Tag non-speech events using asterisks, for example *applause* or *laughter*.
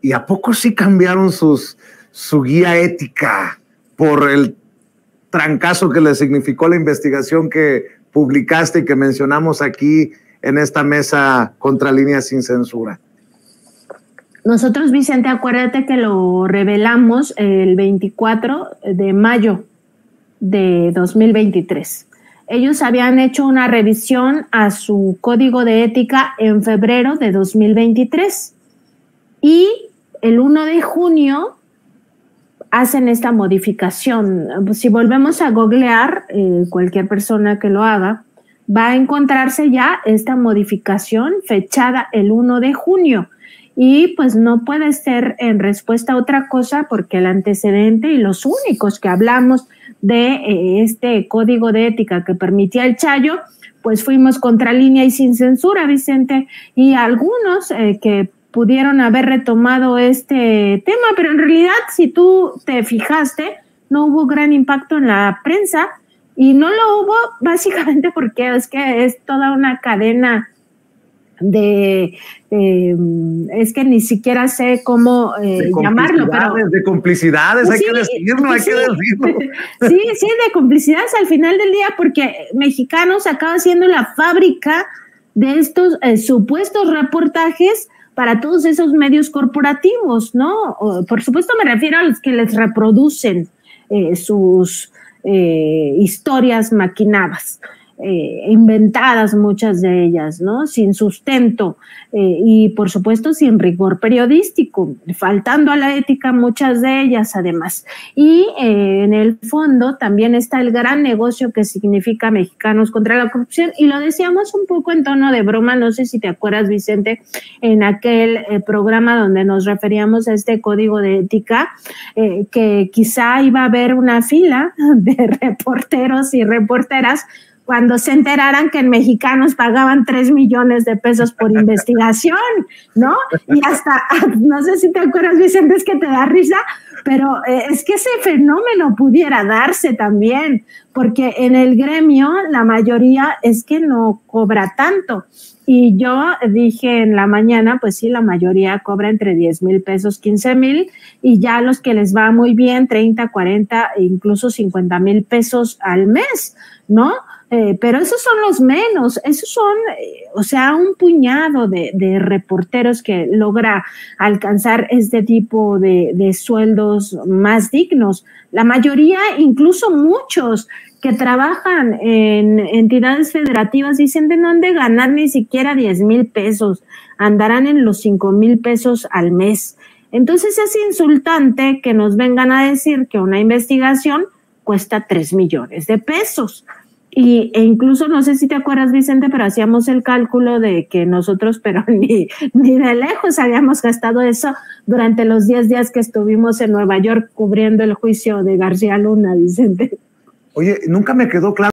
¿y a poco sí cambiaron su guía ética por el trancazo que le significó la investigación que publicaste y que mencionamos aquí en esta mesa contra líneas sin censura? Nosotros, Vicente, acuérdate que lo revelamos el 24 de mayo de 2023. Ellos habían hecho una revisión a su código de ética en febrero de 2023 y el 1 de junio hacen esta modificación. Si volvemos a googlear, eh, cualquier persona que lo haga, va a encontrarse ya esta modificación fechada el 1 de junio. Y pues no puede ser en respuesta a otra cosa porque el antecedente y los únicos que hablamos de eh, este código de ética que permitía el Chayo, pues fuimos contra línea y sin censura, Vicente, y algunos eh, que pudieron haber retomado este tema, pero en realidad si tú te fijaste, no hubo gran impacto en la prensa y no lo hubo *laughs* básicamente porque es que es toda una cadena de, es que ni siquiera sé cómo eh, llamarlo, pero de complicidades, hay que decirlo, hay que decirlo. *laughs* Sí, sí, de complicidades al final del día, porque mexicanos acaba siendo la fábrica de estos eh, supuestos reportajes para todos esos medios corporativos, ¿no? por supuesto me refiero a los que les reproducen eh, sus historias maquinadas. Eh, inventadas muchas de ellas, ¿no? Sin sustento eh, y por supuesto sin rigor periodístico, faltando a la ética muchas de ellas además. Y eh, en el fondo también está el gran negocio que significa Mexicanos contra la corrupción y lo decíamos un poco en tono de broma, no sé si te acuerdas Vicente, en aquel programa donde nos referíamos a este código de ética, que quizá iba a haber una fila *laughs* de reporteros y reporteras cuando se enteraran que en mexicanos pagaban 3 millones de pesos por investigación, ¿no? Y hasta, *laughs* no sé si te acuerdas, Vicente, es que te da risa, pero eh, es que ese fenómeno pudiera darse también, porque en el gremio la mayoría es que no cobra tanto. Y yo dije en la mañana, pues sí, la mayoría cobra entre 10 mil pesos, 15 mil, y ya los que les va muy bien, 30, 40, e incluso 50 mil pesos al mes, ¿no? Eh, pero esos son los menos, esos son, eh, o sea, un puñado de, reporteros que logra alcanzar este tipo de, de, sueldos más dignos. La mayoría, incluso muchos que trabajan en entidades federativas, dicen de no han de ganar ni siquiera 10 mil pesos, andarán en los 5 mil pesos al mes. Entonces es insultante que nos vengan a decir que una investigación cuesta 3 millones de pesos. Y, e incluso, no sé si te acuerdas, Vicente, pero hacíamos el cálculo de que nosotros, *laughs* pero ni, ni de lejos habíamos gastado eso durante los 10 días que estuvimos en Nueva York cubriendo el juicio de García Luna, Vicente. Oye, nunca me quedó claro.